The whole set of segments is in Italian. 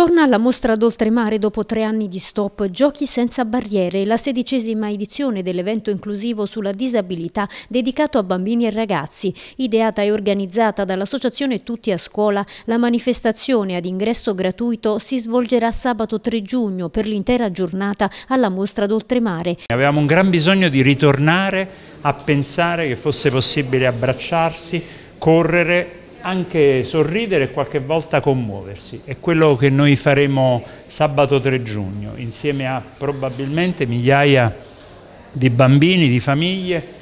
Torna alla mostra d'oltremare dopo tre anni di stop Giochi senza barriere, la sedicesima edizione dell'evento inclusivo sulla disabilità dedicato a bambini e ragazzi. Ideata e organizzata dall'associazione Tutti a Scuola, la manifestazione ad ingresso gratuito si svolgerà sabato 3 giugno per l'intera giornata alla mostra d'oltremare. Avevamo un gran bisogno di ritornare a pensare che fosse possibile abbracciarsi, correre anche sorridere e qualche volta commuoversi. È quello che noi faremo sabato 3 giugno, insieme a probabilmente migliaia di bambini, di famiglie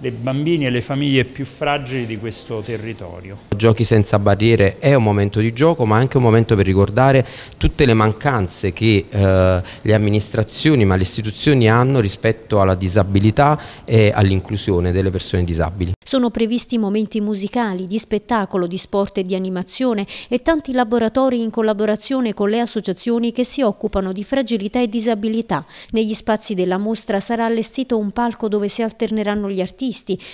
dei bambini e le famiglie più fragili di questo territorio. Giochi senza barriere è un momento di gioco ma anche un momento per ricordare tutte le mancanze che eh, le amministrazioni ma le istituzioni hanno rispetto alla disabilità e all'inclusione delle persone disabili. Sono previsti momenti musicali, di spettacolo, di sport e di animazione e tanti laboratori in collaborazione con le associazioni che si occupano di fragilità e disabilità. Negli spazi della mostra sarà allestito un palco dove si alterneranno gli artisti,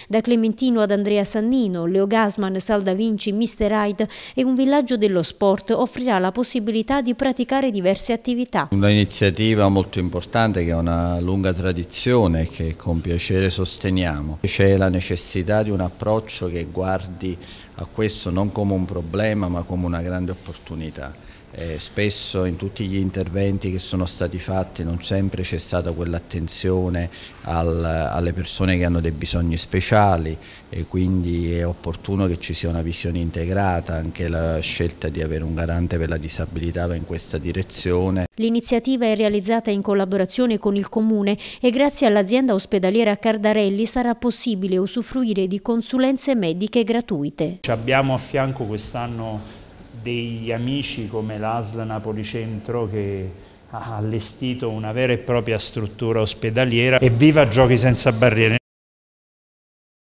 da Clementino ad Andrea Sannino, Leo Gasman, Sal da Vinci, Mr. Hyde e un villaggio dello sport offrirà la possibilità di praticare diverse attività. Un'iniziativa molto importante che ha una lunga tradizione che con piacere sosteniamo. C'è la necessità di un approccio che guardi a questo non come un problema ma come una grande opportunità. Eh, spesso in tutti gli interventi che sono stati fatti non sempre c'è stata quell'attenzione al, alle persone che hanno dei bisogni speciali e quindi è opportuno che ci sia una visione integrata, anche la scelta di avere un garante per la disabilità va in questa direzione. L'iniziativa è realizzata in collaborazione con il Comune e grazie all'azienda ospedaliera Cardarelli sarà possibile usufruire di consulenze mediche gratuite. Abbiamo a fianco quest'anno degli amici come l'ASL Napoli Centro che ha allestito una vera e propria struttura ospedaliera e viva Giochi Senza Barriere.